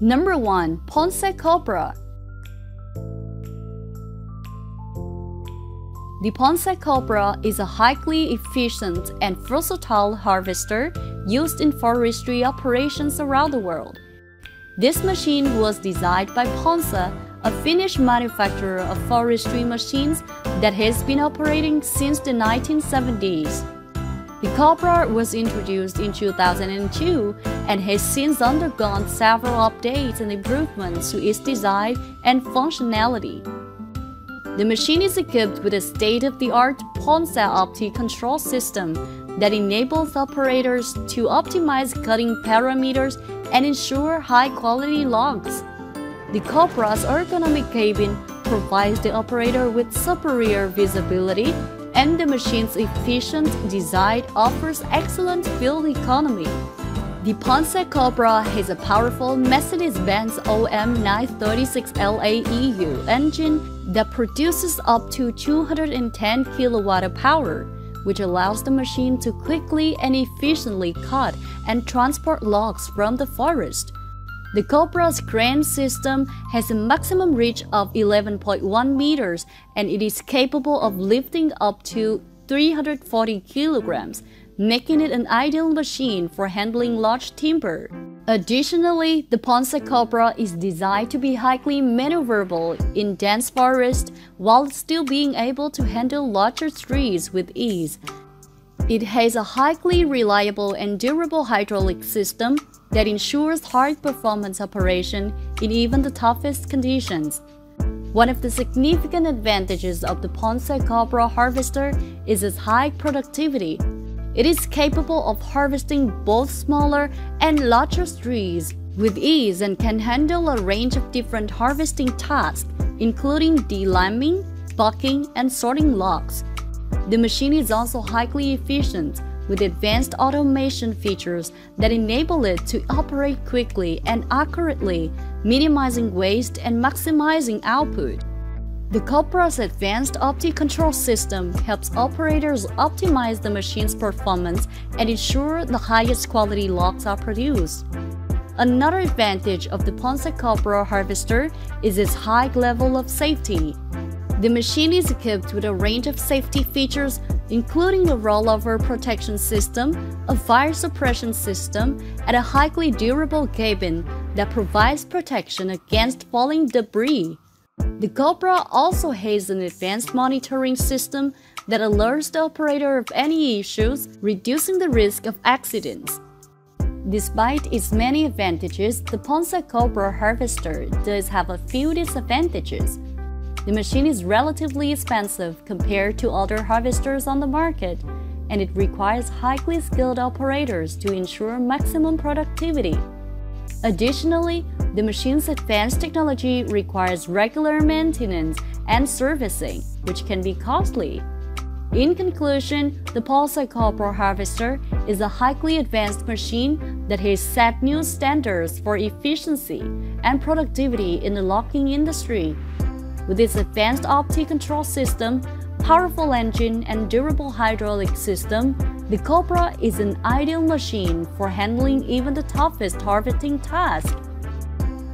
Number 1. Ponsse Cobra The Ponsse Cobra is a highly efficient and versatile harvester used in forestry operations around the world. This machine was designed by Ponsse, a Finnish manufacturer of forestry machines that has been operating since the 1970s. The Cobra was introduced in 2002 and has since undergone several updates and improvements to its design and functionality. The machine is equipped with a state-of-the-art Ponsse Opti control system that enables operators to optimize cutting parameters and ensure high-quality logs. The Cobra's ergonomic cabin provides the operator with superior visibility and the machine's efficient design offers excellent fuel economy. The Ponsse Cobra has a powerful Mercedes-Benz OM936LA engine that produces up to 210 kW of power, which allows the machine to quickly and efficiently cut and transport logs from the forest. The Cobra's crane system has a maximum reach of 11.1 meters and it is capable of lifting up to 340 kilograms, making it an ideal machine for handling large timber. Additionally, the Ponsse Cobra is designed to be highly maneuverable in dense forest while still being able to handle larger trees with ease. It has a highly reliable and durable hydraulic system that ensures high performance operation in even the toughest conditions. One of the significant advantages of the Ponsse Cobra harvester is its high productivity. It is capable of harvesting both smaller and larger trees with ease and can handle a range of different harvesting tasks, including delimbing, bucking, and sorting logs. The machine is also highly efficient, with advanced automation features that enable it to operate quickly and accurately, minimizing waste and maximizing output. The Cobra's advanced Opti control system helps operators optimize the machine's performance and ensure the highest quality logs are produced. Another advantage of the Ponsse Cobra harvester is its high level of safety. The machine is equipped with a range of safety features including a rollover protection system, a fire suppression system, and a highly durable cabin that provides protection against falling debris. The Cobra also has an advanced monitoring system that alerts the operator of any issues, reducing the risk of accidents. Despite its many advantages, the Ponsse Cobra harvester does have a few disadvantages. The machine is relatively expensive compared to other harvesters on the market, and it requires highly skilled operators to ensure maximum productivity. Additionally, the machine's advanced technology requires regular maintenance and servicing, which can be costly. In conclusion, the Ponsse Cobra Harvester is a highly advanced machine that has set new standards for efficiency and productivity in the logging industry with its advanced Opti control system, powerful engine, and durable hydraulic system, the Cobra is an ideal machine for handling even the toughest harvesting tasks.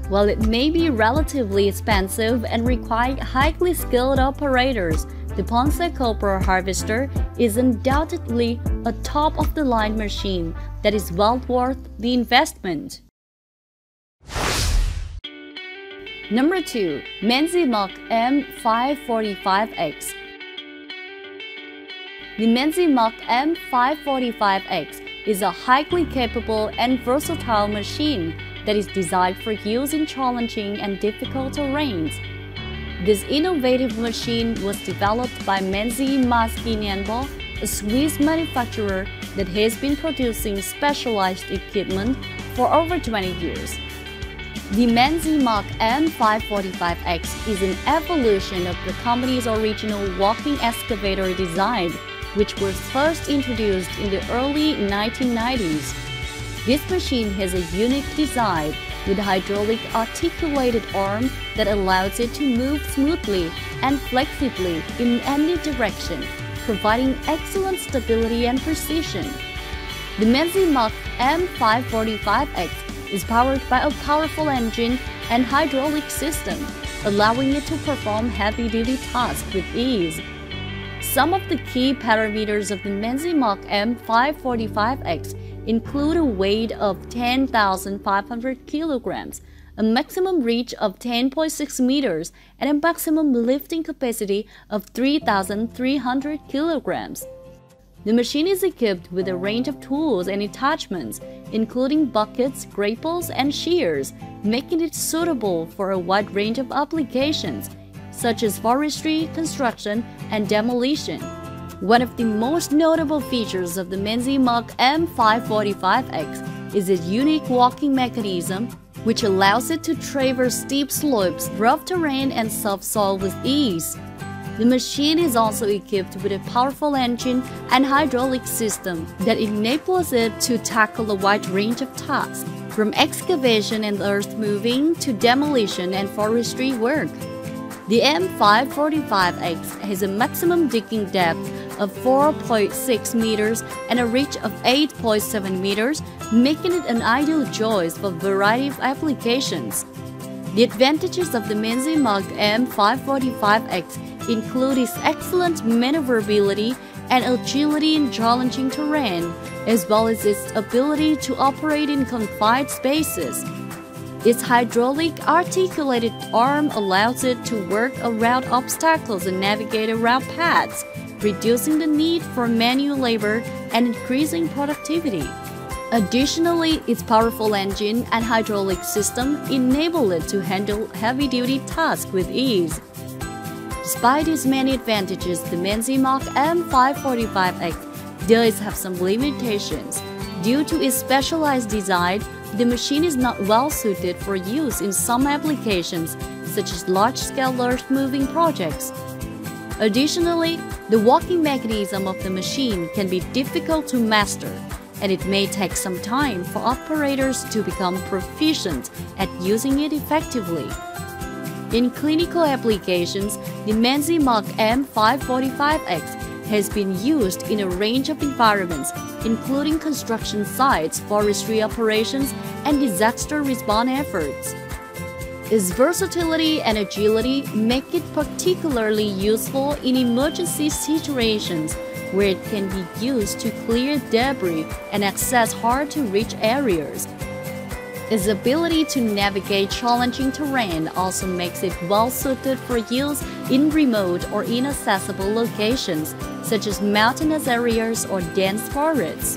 While it may be relatively expensive and require highly skilled operators, the Ponsse Cobra harvester is undoubtedly a top-of-the-line machine that is well worth the investment. Number 2. Menzi Muck M545X The Menzi Muck M545X is a highly capable and versatile machine that is designed for use in challenging and difficult terrains. This innovative machine was developed by Menzi Maschinenbau, a Swiss manufacturer that has been producing specialized equipment for over 20 years. The Menzi Muck M545X is an evolution of the company's original walking excavator design, which was first introduced in the early 1990s. This machine has a unique design with a hydraulic articulated arm that allows it to move smoothly and flexibly in any direction, providing excellent stability and precision. The Menzi Muck M545X is powered by a powerful engine and hydraulic system, allowing it to perform heavy-duty tasks with ease. Some of the key parameters of the Menzi Muck M545X include a weight of 10,500 kilograms, a maximum reach of 10.6 meters, and a maximum lifting capacity of 3,300 kilograms. The machine is equipped with a range of tools and attachments, including buckets, grapples, and shears, making it suitable for a wide range of applications, such as forestry, construction, and demolition. One of the most notable features of the Menzi Muck M545X is its unique walking mechanism, which allows it to traverse steep slopes, rough terrain, and soft soil with ease. The machine is also equipped with a powerful engine and hydraulic system that enables it to tackle a wide range of tasks, from excavation and earth moving to demolition and forestry work. The M545X has a maximum digging depth of 4.6 meters and a reach of 8.7 meters, making it an ideal choice for a variety of applications. The advantages of the Menzi Muck M545X include its excellent maneuverability and agility in challenging terrain, as well as its ability to operate in confined spaces. Its hydraulic articulated arm allows it to work around obstacles and navigate around paths, reducing the need for manual labor and increasing productivity. Additionally, its powerful engine and hydraulic system enable it to handle heavy-duty tasks with ease. Despite its many advantages, the Menzi Muck M545X does have some limitations. Due to its specialized design, the machine is not well suited for use in some applications, such as large-scale earth-moving projects. Additionally, the walking mechanism of the machine can be difficult to master, and it may take some time for operators to become proficient at using it effectively. In clinical applications, the Menzi Muck M545X has been used in a range of environments, including construction sites, forestry operations, and disaster response efforts. Its versatility and agility make it particularly useful in emergency situations where it can be used to clear debris and access hard-to-reach areas. Its ability to navigate challenging terrain also makes it well-suited for use in remote or inaccessible locations, such as mountainous areas or dense forests.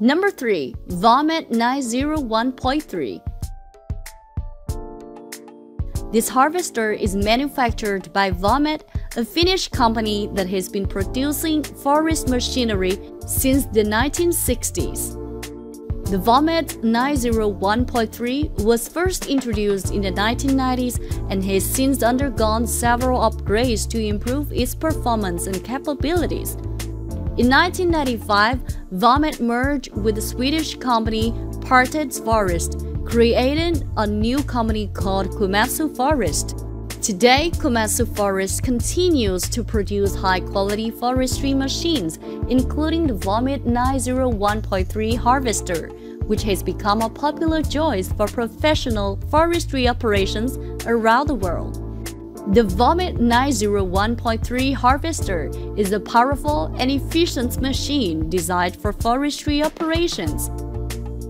Number 3. Valmet 901.3 This harvester is manufactured by Valmet, a Finnish company that has been producing forest machinery since the 1960s. The Valmet 901.3 was first introduced in the 1990s and has since undergone several upgrades to improve its performance and capabilities. In 1995, Valmet merged with the Swedish company Partek Forest, creating a new company called Komatsu Forest. Today, Komatsu Forest continues to produce high-quality forestry machines, including the Valmet 901.3 harvester, which has become a popular choice for professional forestry operations around the world. The Valmet 901.3 harvester is a powerful and efficient machine designed for forestry operations.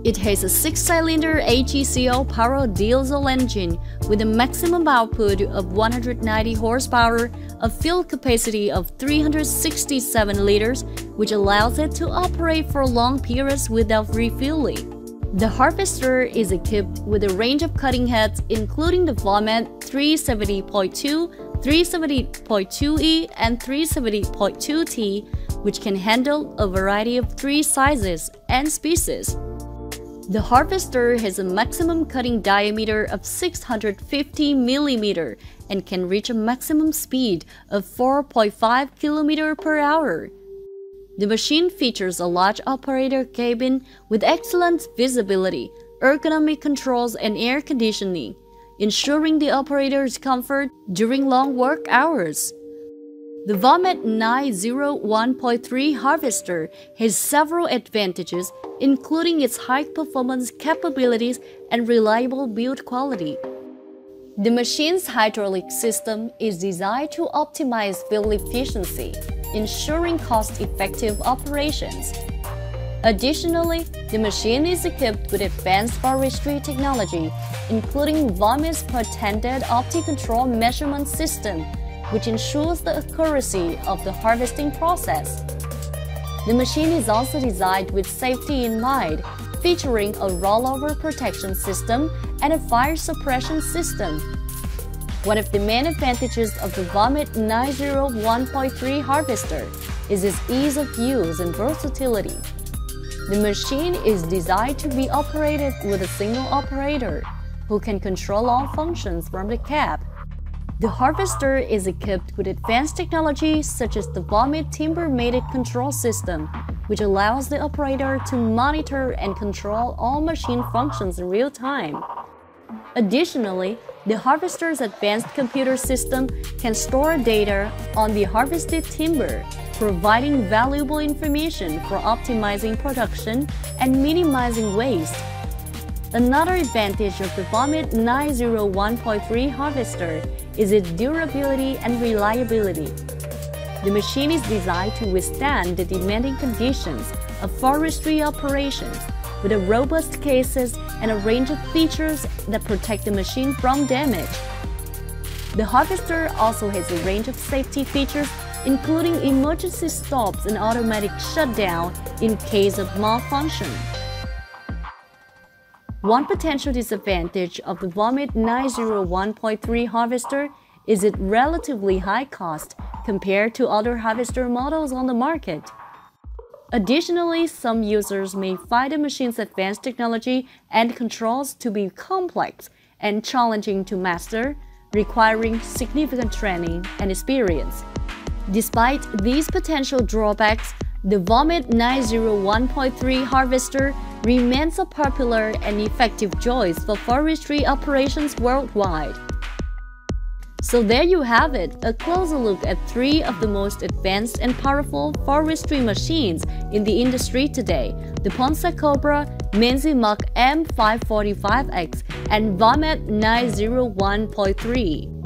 It has a 6-cylinder AGCO Power diesel engine with a maximum output of 190 horsepower, a fuel capacity of 367 liters, which allows it to operate for long periods without refueling. The harvester is equipped with a range of cutting heads including the Valmet 370.2, 370.2E, and 370.2T, which can handle a variety of tree sizes and species. The harvester has a maximum cutting diameter of 650 mm and can reach a maximum speed of 4.5 km per hour. The machine features a large operator cabin with excellent visibility, ergonomic controls, and air conditioning, ensuring the operator's comfort during long work hours. The Valmet 901.3 harvester has several advantages, including its high performance capabilities and reliable build quality. The machine's hydraulic system is designed to optimize fuel efficiency, ensuring cost-effective operations. Additionally, the machine is equipped with advanced forestry technology, including Valmet's patented OptiControl measurement system which ensures the accuracy of the harvesting process. The machine is also designed with safety in mind, featuring a rollover protection system and a fire suppression system. One of the main advantages of the Valmet 901.3 harvester is its ease of use and versatility. The machine is designed to be operated with a single operator who can control all functions from the cab the harvester is equipped with advanced technology such as the Valmet Timber-Matic Control System, which allows the operator to monitor and control all machine functions in real time. Additionally, the harvester's advanced computer system can store data on the harvested timber, providing valuable information for optimizing production and minimizing waste. Another advantage of the Valmet 901.3 harvester is its durability and reliability. The machine is designed to withstand the demanding conditions of forestry operations with a robust cases and a range of features that protect the machine from damage. The harvester also has a range of safety features including emergency stops and automatic shutdown in case of malfunction. One potential disadvantage of the Valmet 901.3 harvester is its relatively high cost compared to other harvester models on the market. Additionally, some users may find the machine's advanced technology and controls to be complex and challenging to master, requiring significant training and experience. Despite these potential drawbacks, the Valmet 901.3 harvester remains a popular and effective choice for forestry operations worldwide. So there you have it, a closer look at three of the most advanced and powerful forestry machines in the industry today, the Ponsse Cobra, Menzi Muck M545X, and Valmet 901.3.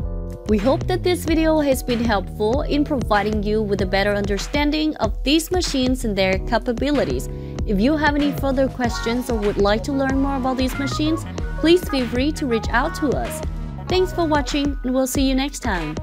We hope that this video has been helpful in providing you with a better understanding of these machines and their capabilities. If you have any further questions or would like to learn more about these machines, please feel free to reach out to us. Thanks for watching and we'll see you next time.